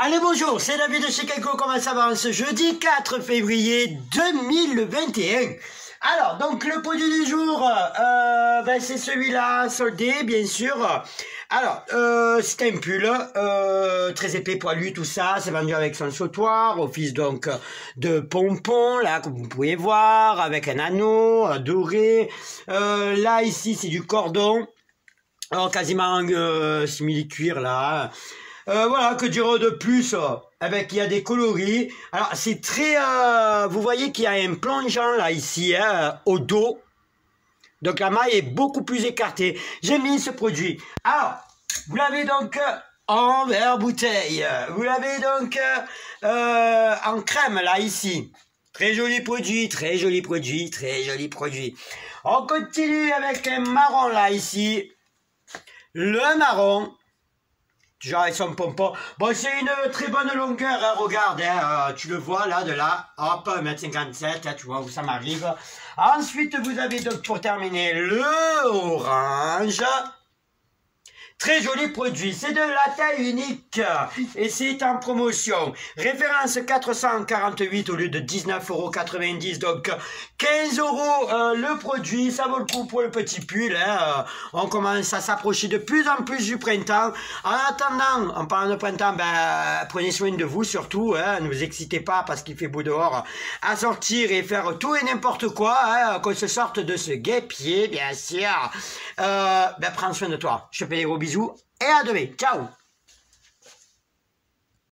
Allez bonjour, c'est David de chez Keiko, comment ça va ce jeudi 4 février 2021 Alors, donc le produit du jour, euh, ben, c'est celui-là, soldé bien sûr. Alors, euh, c'est un pull, euh, très épais, poilu, tout ça, c'est vendu avec son sautoir, office donc de pompon, là, comme vous pouvez voir, avec un anneau euh, doré. Euh, là, ici, c'est du cordon, alors quasiment euh, simili-cuir, là. Euh, voilà, que dire de plus Avec, il y a des coloris. Alors, c'est très... Euh, vous voyez qu'il y a un plongeant, là, ici, hein, au dos. Donc, la maille est beaucoup plus écartée. J'ai mis ce produit. Alors, vous l'avez donc en verre bouteille. Vous l'avez donc euh, en crème, là, ici. Très joli produit, très joli produit, très joli produit. On continue avec un marron, là, ici. Le marron. Toujours avec son pompon. Bon, c'est une très bonne longueur, hein, regarde, hein, euh, tu le vois là, de là, hop, 1m57, hein, tu vois où ça m'arrive. Ensuite, vous avez donc pour terminer le orange. Très joli produit, c'est de la taille unique et c'est en promotion. Référence 448 au lieu de 19,90€, donc 15 euros euh, le produit, ça vaut le coup pour le petit pull. Hein. On commence à s'approcher de plus en plus du printemps. En attendant, en parlant de printemps, ben, prenez soin de vous surtout, hein. ne vous excitez pas parce qu'il fait beau dehors à sortir et faire tout et n'importe quoi, hein, qu'on se sorte de ce guépier, bien sûr. Euh, ben, prends soin de toi. Je te fais des gros bisous et à demain. Ciao